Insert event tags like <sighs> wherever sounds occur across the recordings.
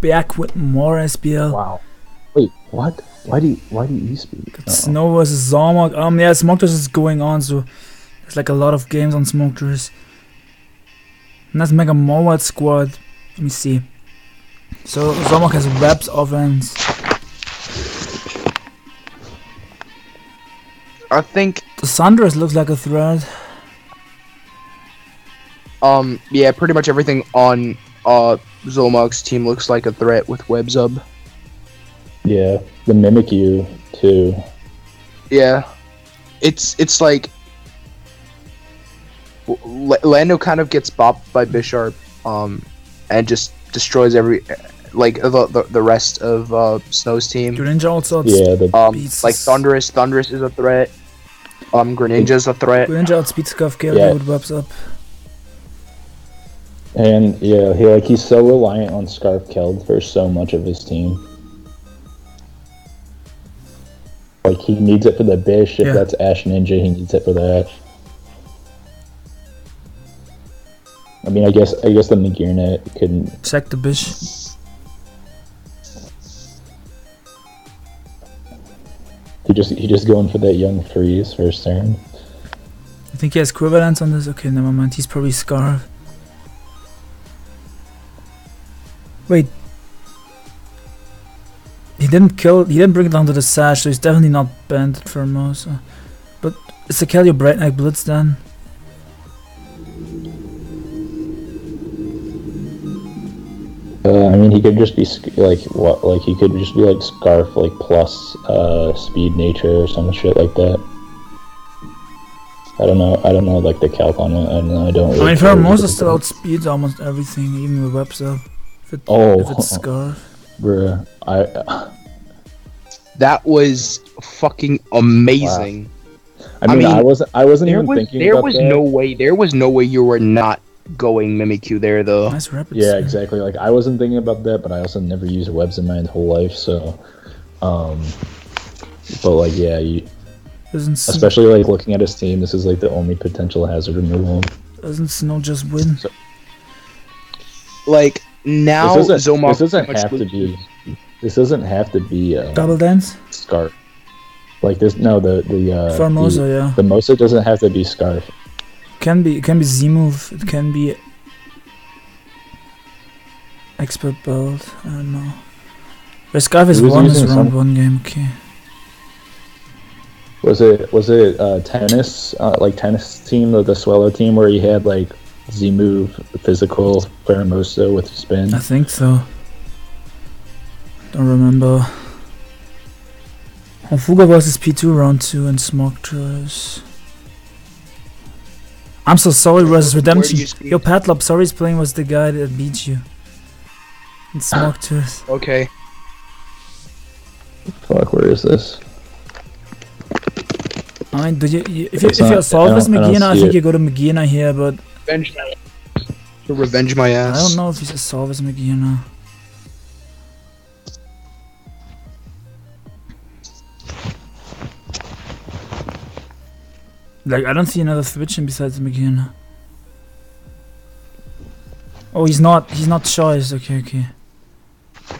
back with more SPL. Wow. Wait, what? Why do you, why do you speak? Oh. Snow versus z0mOG. Um, yeah, Smokers is going on, so there's like a lot of games on Smokers. And let's make a Mowat squad. Let me see. So z0mOG has Webs offense. I think Thundurus looks like a threat. um yeah, pretty much everything on uh z0mOG's team looks like a threat with Webzub. Yeah, the Mimikyu too. Yeah, it's it's like L- Lando kind of gets bopped by Bisharp, um, and just destroys every like the the, the rest of uh, Snow's team. Greninja also Yeah, the Um, Beats- like Thundurus, Thundurus is a threat. Um, Greninja's a threat. Greninja outspeeds Scuff Gale Yeah. with Webs up. And yeah, he like he's so reliant on Scarf Keld for so much of his team. Like he needs it for the Bish. If Yeah. that's Ash Ninja, he needs it for the Ash. I mean, I guess I guess the Magearna couldn't. Check the Bish. He just he just going for that young freeze first turn. I think he has equivalents on this. Okay, never mind. He's probably Scarf. Wait. He didn't kill. He didn't bring it down to the sash, so he's definitely not banned for Pheromosa. But it's a Kelly Bright Knight Blitz then. Uh, I mean, he could just be like what? Like he could just be like Scarf, like plus uh, speed nature or some shit like that. I don't know. I don't know like the calc on it, and I don't. Know, I Really mean, care Pheromosa still outspeeds almost everything, even with webs up. If, it, Oh, if it's Scarf. bruh. I. <sighs> That was fucking amazing. I mean, I, mean, wasn't. I wasn't even was thinking. there about was that. no way there was no way you were not going Mimikyu there though. Nice rapid Yeah, spin. exactly. Like I wasn't thinking about that, but I also never used webs in my whole life, so. Um. But like, yeah, you, Doesn't, especially like looking at his team, this is like the only potential hazard removal. doesn't Snow just win? Like now this doesn't, Zomar this doesn't have to be. This doesn't have to be uh, Double dance? scarf. Like this, no, the the uh, Pheromosa, the, yeah. the Mosa doesn't have to be scarf. Can be it can be Z move. It can be expert build I don't know. The Scarf is was one is using round some- one game. Okay. Was it was it uh, tennis uh, like tennis team the, the Swallow team where he had like Z move physical Pheromosa with spin? I think so. Don't remember. Fuga versus P2 round two and Smog Tours. I'm so sorry versus Where Redemption. you speak? Yo, Patlop, sorry's playing was the guy that beat you. In Smog Tours. Okay. Fuck, where is this? I mean, do you, you if you It's if you not- assault I with I I think it. you go to Magearna here, but Revenge my ass. To revenge my ass. I don't know if he's a with Magearna. Like I don't see another switching besides Magearna. Oh, he's not. He's not choice. Okay, okay.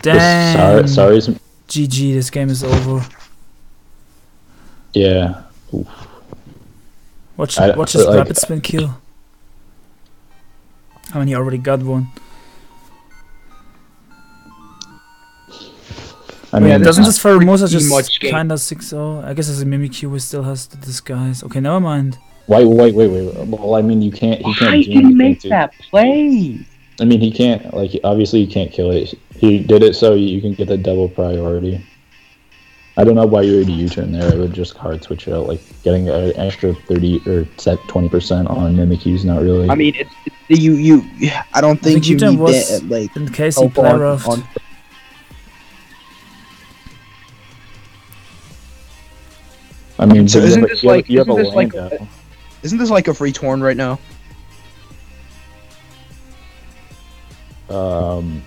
Damn. Sorry, sorry's GG. This game is over. yeah. Watch. I- watch his like- rapid spin kill. I mean, he already got one. I I mean, mean, doesn't not this Pheromosa pretty just kinda 6-0? I guess as a Mimikyu, who still has the disguise. Okay, never mind. wait, wait, wait, wait. Well, I mean, you can't. He can't Why do did he make to- that play? I mean, he can't. Like, obviously, you can't kill it. He did it so you can get the double priority. I don't know why you would U-turn there. I would just hard switch it out. Like getting an extra thirty or set twenty percent on Mimikyu is not really. I mean, it's, it's you you. I don't think, think you U-turn need was- that. Like In case he help play on- roughed. on- I mean, So isn't this like- you have isn't a this like Lando. Isn't this like a free torn right now? Um.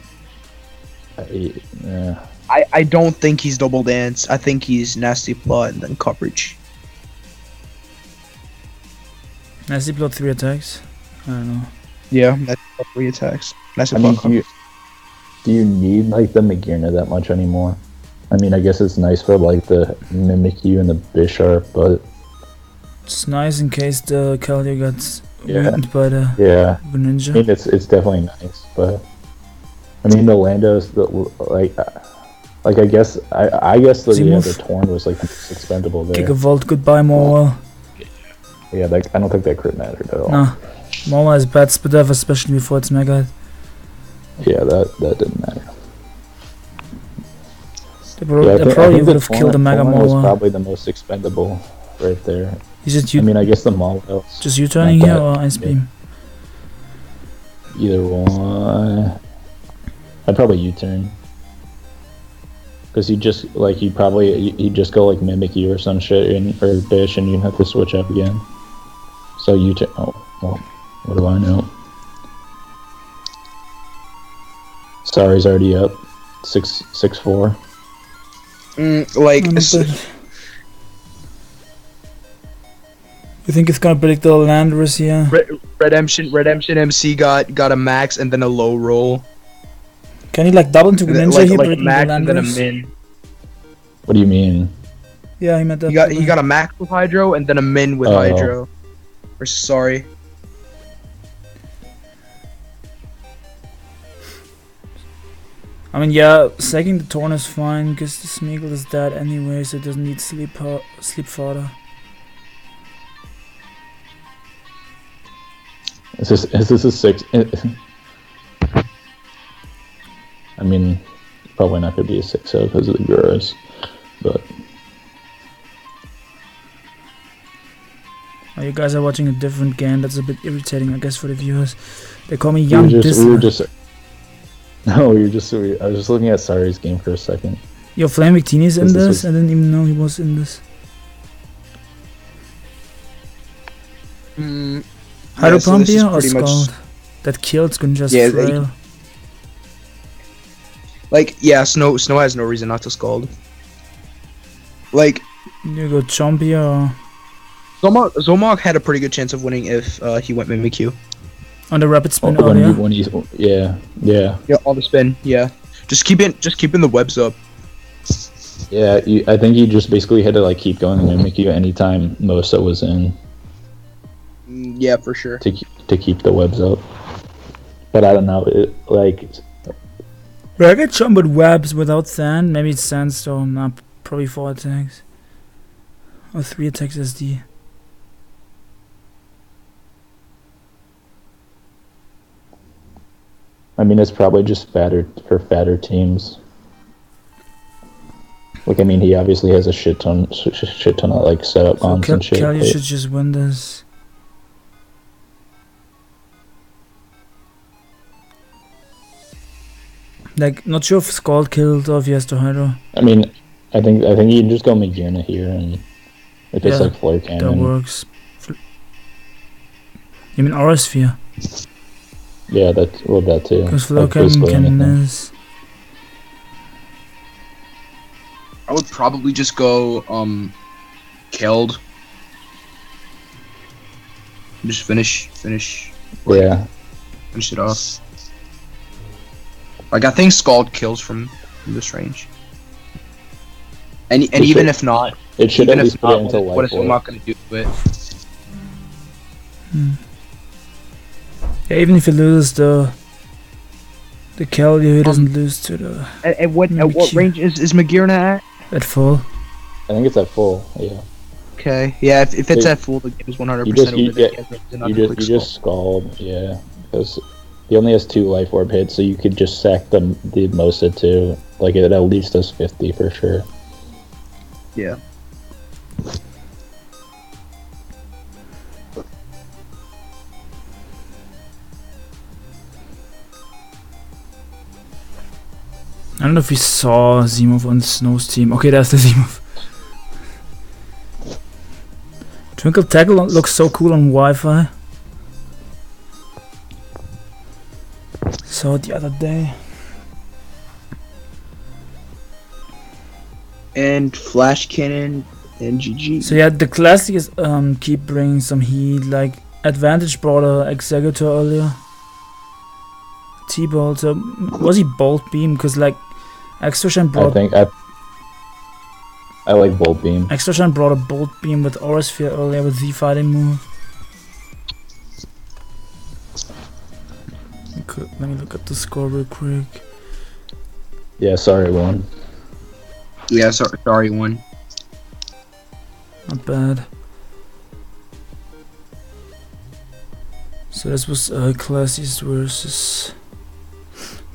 I- yeah. I, I don't think he's double dance. I think he's nasty plot and then coverage. Nasty plot three attacks. I don't know. Yeah, that's three attacks. Nasty I mean, plot you, do you need like the Magearna that much anymore? I mean, I guess it's nice for like the Mimikyu and the Bisharp, but It's nice in case the Keldeo gets Yeah. wounded by the yeah, I mean it's it's definitely nice, but I mean the Landos, the like, uh, like I guess I I guess the yeah, the Torn was like the most expendable there. Gigavolt, goodbye Mawile. Yeah, that, I don't think that crit mattered at all. No. Mawile is bad off, especially before it's Mega. Yeah, that that didn't matter. They, pro- Yeah, I think, probably would have killed the Mega Torn was probably the most expendable right there. He's just, I mean, I guess the Maul just U-turning here or Ice Yeah. Beam? Either one. I'd probably U-turn. Because you just like you probably you, you just go like Mimikyu or some shit and, or bish and you have to switch up again. So you turn. Oh, well, what do I know? Sorry's already up. Six six four. Mm, like I'm a s- bit- You think it's gonna predict the Landorus here? Re- Redemption Redemption MC got got a max and then a low roll. Can he like double into And then, Greninja like, here, like predicting max and then a min. What do you mean? Yeah, he meant that. He got he got a max with Hydro and then a min with Oh. Hydro. Or sorry. I mean, yeah, sacking the Torn is fine because the Smeargle is dead anyway, so it doesn't need sleep ho- sleep fodder. Is this is this a six? Eh, I mean, probably not gonna be a six zero because of the Guras, but Oh, you guys are watching a different game. That's a bit irritating, I guess, for the viewers. They call me we Young were just we were just. <laughs> No, we were just. We, I was just looking at Sari's game for a second. Your Flame Victini's in This is this? what- I didn't even know he was in this. Mm, Hydro yeah, so this is or pretty much- Scald? That killed Greninja's Yeah, they- frail. Like yeah, Snow Snow has no reason not to Scald. Like You go Chompia or z0mOG z0mOG had a pretty good chance of winning if uh, he went Mimikyu. on the rapid spin, Oh, spin when earlier. you, when he's yeah yeah Yeah, on the spin. Yeah, just keep it just keeping the webs up. yeah. You, I think he just basically had to like keep going and Mimikyu anytime Mosa was in Mm, yeah, for sure. to keep, to keep the webs up. But I don't know. It, like But I get jump with webs without sand. Maybe it's sandstorm. Nah, probably four attacks. Or three attacks SD. I mean, it's probably just fatter for fatter teams. Like, I mean, he obviously has a shit ton, sh- sh- shit ton of like setup So bombs Kel- and shit. Kelly should just win this. Like, not sure if Scald killed or if he has to Hydro. I mean, I think I think you can just go Magearna here, and if it's Yeah, like Flare That works. You mean Aura Sphere? yeah, that well that too. Because Like, Flow can, basically can anything. miss. I would probably just go um killed. Just finish finish Yeah, finish it off. Like I think Scald kills from, from this range. And and It even should- if not, it should even at if least put not, into what, what is life orb. Omar gonna do to it? Hmm. Yeah, even if he loses the the Keldeo, he doesn't lose to the And, and what at what range is is Magearna at? at full. I think it's at full. Yeah, Okay, yeah, if, if it's It- at full, the game is one hundred you percent just- you over. the get- game is not you just click you just scald. Yeah, because he only has two life orb hits, so you could just sack the the Mosa too. Like it at least does fifty for sure. Yeah. I don't know if we saw Z move on Snow's team. Okay, that's the <laughs> Z move. Twinkle Tackle looks so cool on Wi-Fi. Saw it the other day. And Flash Cannon and GG. So yeah, the classic is um keep bringing some heat. Like Advantage brought a Executor earlier. T-Bolt. So was he Bolt Beam? Because like Extra Shine I brought think I. I like Bolt Beam. Extra Shine brought a Bolt Beam with Aura Sphere earlier with the fighting move. Okay, let me look at the score real quick. Yeah, sorry, one. Yeah, sorry, sorry, one. Not bad. So this was uh, Classies versus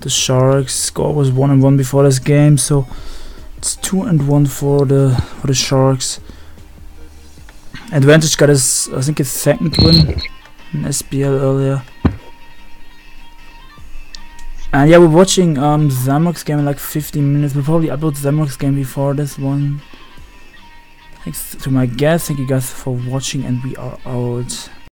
the Sharks. Score was one and one before this game, so it's two and one for the for the Sharks. Advantage got his I think his second win in SPL earlier. And yeah, we're watching um z0mOG's game in like 15 minutes. We'll probably upload z0mOG's game before this one. Thanks to my guests, thank you guys for watching, and we are out.